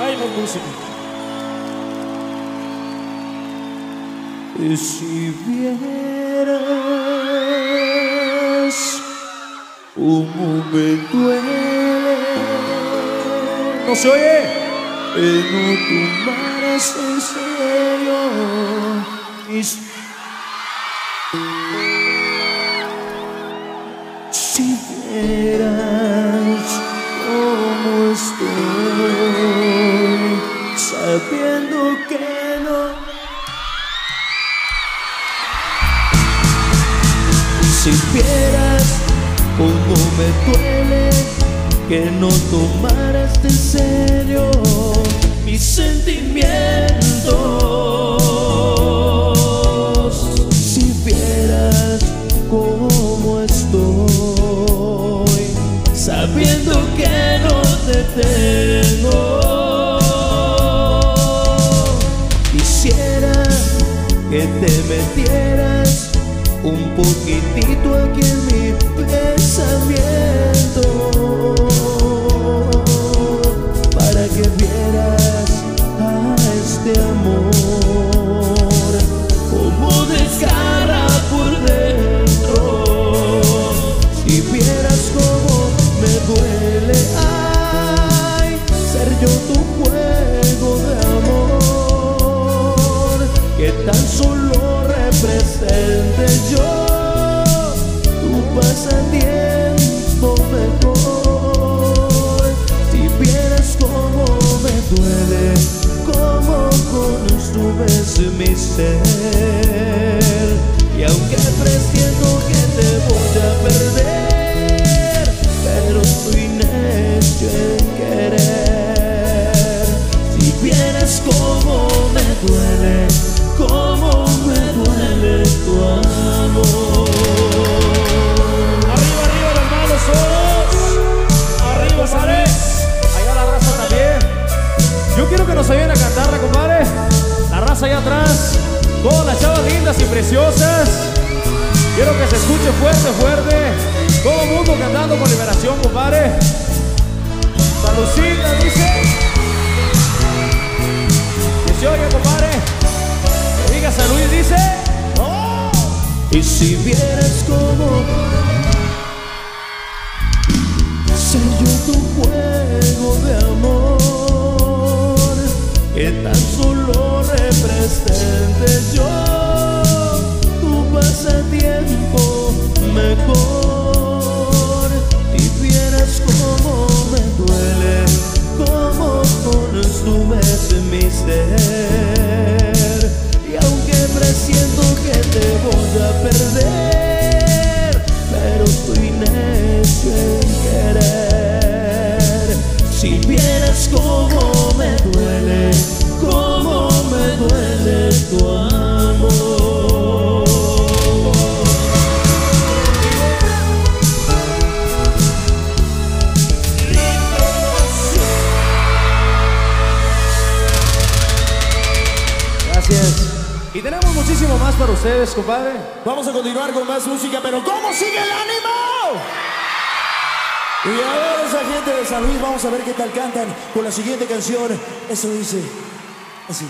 Hay más música. Si vieras cómo me duele No se oye. que no tomaras en serio mis cómo estoy sabiendo que no Si vieras cómo me duele que no tomaras en serio mis sentimientos. Que no te tengo. Quisiera que te metieras un poquitito aquí en mi pensamiento tan solo represente yo tu pasatiempo mejor. Si vieras cómo me duele, cómo consumes mi ser. Y aunque presiento que te voy a perder, pero estoy necio en querer. Si vieras cómo me duele, Arriba, arriba las manos todos. Arriba, compadre. Allá la raza también. Yo quiero que nos ayuden a cantarla, compadre. La raza allá atrás. Todas las chavas lindas y preciosas. Quiero que se escuche fuerte, fuerte. Todo el mundo cantando con liberación, compadre. Salucita, dice. ¡Oh! Y si vieras cómo selló tu juego de amor, que tan solo represente yo tu pasatiempo mejor. Cómo me duele, cómo me duele tu amor. Gracias. Y tenemos muchísimo más para ustedes, compadre. Vamos a continuar con más música, pero ¿cómo sigue el ánimo? Y ahora esa gente de San Luis, vamos a ver qué tal cantan con la siguiente canción. Eso dice así.